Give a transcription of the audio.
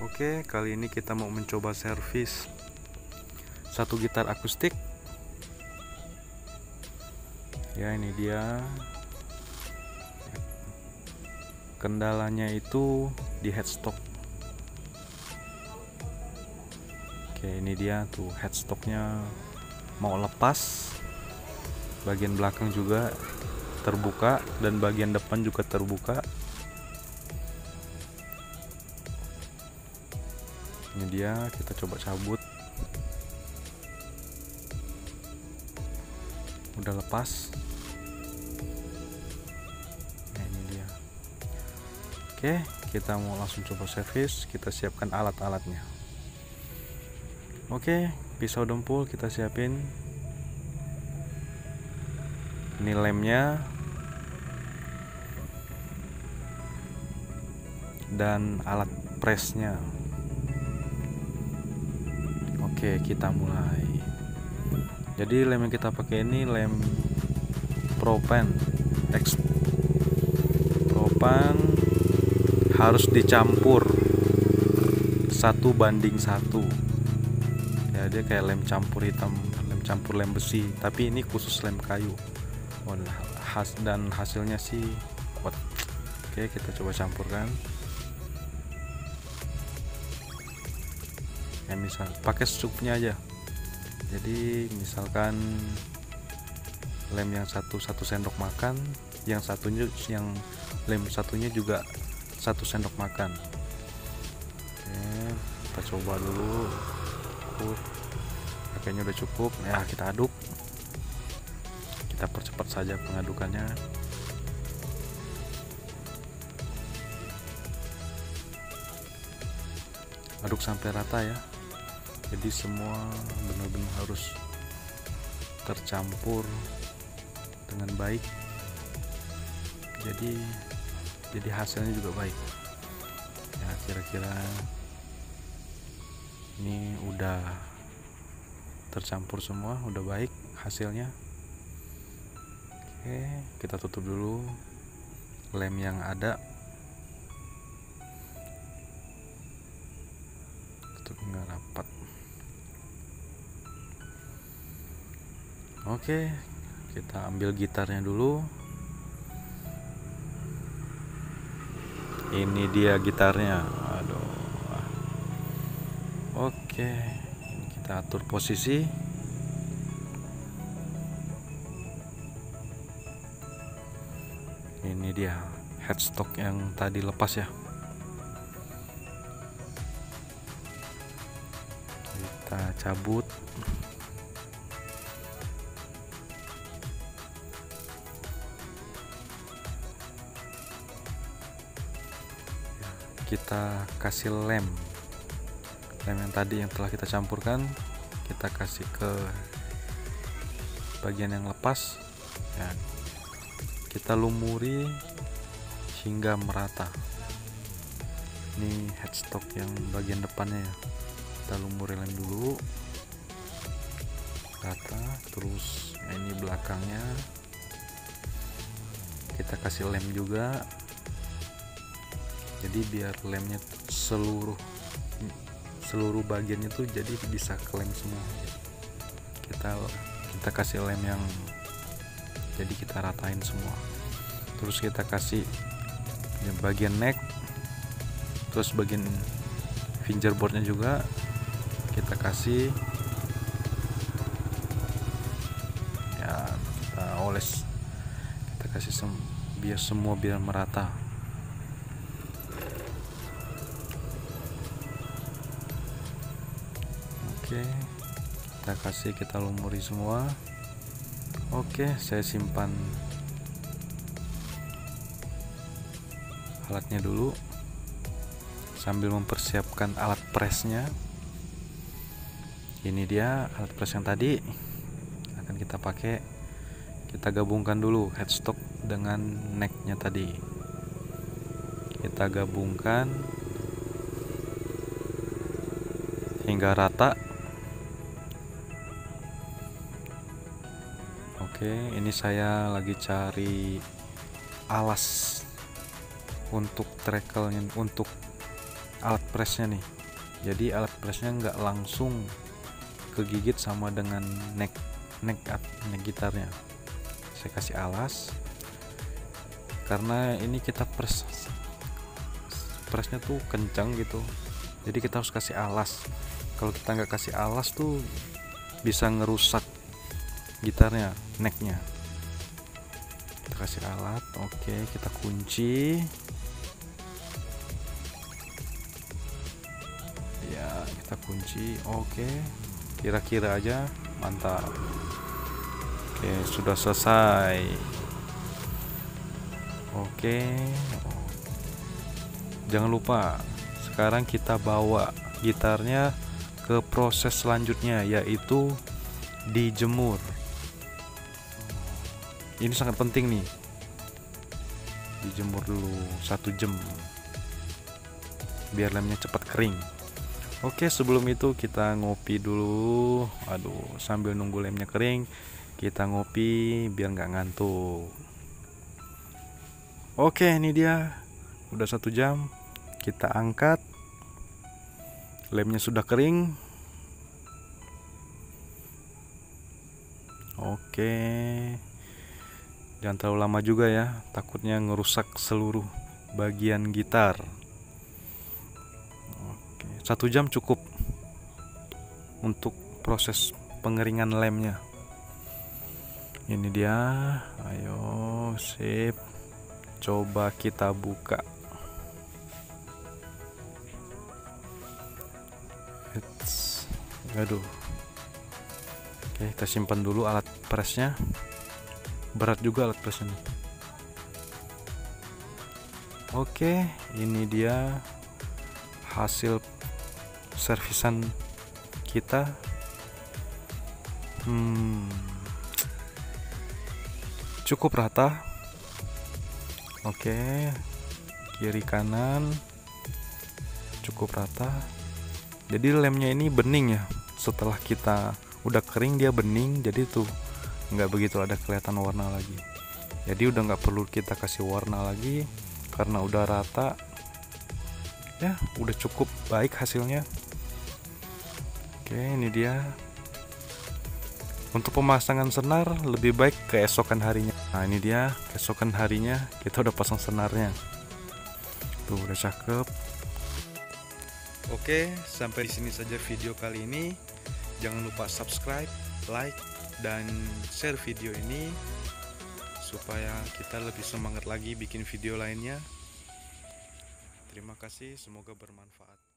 Oke, kali ini kita mau mencoba servis satu gitar akustik. Ya, ini dia. Kendalanya itu di headstock. Oke, ini dia tuh headstocknya mau lepas. Bagian belakang juga terbuka dan bagian depan juga terbuka. Ini dia, kita coba cabut. Udah lepas. Nah, ini dia. Oke, kita mau langsung coba servis. Kita siapkan alat-alatnya. Oke, pisau dempul kita siapin. Ini lemnya. Dan alat presnya. Oke, kita mulai. Jadi lem yang kita pakai ini lem propan. Propan harus dicampur satu banding satu. Ya dia kayak lem campur hitam lem campur lem besi tapi ini khusus lem kayu. Dan hasilnya sih kuat. Oke kita coba campurkan ya misal pakai secukupnya aja. Jadi misalkan lem yang satu satu sendok makan yang satunya yang lem satunya juga satu sendok makan. Oke kita coba dulu. Kayaknya udah cukup. Ya kita aduk. Kita percepat saja pengadukannya. Aduk sampai rata ya jadi semua benar-benar harus tercampur dengan baik. Jadi jadi hasilnya juga baik. Ya kira-kira ini udah tercampur semua udah baik hasilnya. Oke kita tutup dulu lem yang ada. Tutup nggak rapat Oke, kita ambil gitarnya dulu. Ini dia gitarnya. Aduh. Oke, kita atur posisi. Ini dia headstock yang tadi lepas ya. Kita cabut. Kita kasih lem. Lem yang tadi yang telah kita campurkan kita kasih ke bagian yang lepas. Ya kita lumuri hingga merata. Ini headstock yang bagian depannya ya. Kita lumuri lem dulu. Rata terus nah ini belakangnya. Kita kasih lem juga jadi biar lemnya seluruh seluruh bagiannya tuh jadi bisa klem semua. Kita kita kasih lem yang jadi kita ratain semua. Terus kita kasih bagian neck terus bagian fingerboardnya juga kita kasih. Ya kita oles. Kita kasih sem biar semua biar merata oke. Kita kasih kita lumuri semua. Oke saya simpan alatnya dulu. Sambil mempersiapkan alat presnya ini dia alat press yang tadi. Akan kita pakai. Kita gabungkan dulu headstock dengan necknya tadi. Kita gabungkan hingga rata Oke, ini saya lagi cari alas untuk trekelnya untuk alat presnya nih. Jadi alat presnya nggak langsung kegigit sama dengan neck neck neck gitarnya. Saya kasih alas karena ini kita press pressnya tuh kencang gitu. Jadi kita harus kasih alas. Kalau kita nggak kasih alas tuh bisa ngerusak gitarnya necknya. Kita kasih alat oke kita kunci. Ya kita kunci oke. Kira-kira aja mantap. Oke sudah selesai. Oke. Jangan lupa sekarang kita bawa gitarnya ke proses selanjutnya yaitu dijemur ini sangat penting nih. Dijemur dulu satu jam. Biar lemnya cepat kering. Oke sebelum itu kita ngopi dulu. Aduh sambil nunggu lemnya kering Kita ngopi biar nggak ngantuk. Oke ini dia. Udah satu jam. Kita angkat. Lemnya sudah kering. Oke Jangan terlalu lama juga ya Takutnya ngerusak seluruh bagian gitar. Satu jam cukup untuk proses pengeringan lemnya. Ini dia ayo sip. Coba kita buka. Aduh. Oke kita simpan dulu alat presnya berat juga alat presnya oke ini dia hasil servisan kita. Hmm, cukup rata. Oke kiri kanan cukup rata. Jadi lemnya ini bening ya. Setelah kita udah kering dia bening. Jadi tuh nggak begitu ada kelihatan warna lagi. Jadi udah nggak perlu kita kasih warna lagi karena udah rata ya udah cukup baik hasilnya. Oke ini dia. Untuk pemasangan senar lebih baik keesokan harinya. Nah ini dia keesokan harinya kita udah pasang senarnya. Tuh udah cakep. Oke sampai di sini saja video kali ini. Jangan lupa subscribe, like, dan share video ini Supaya kita lebih semangat lagi bikin video lainnya Terima kasih, semoga bermanfaat.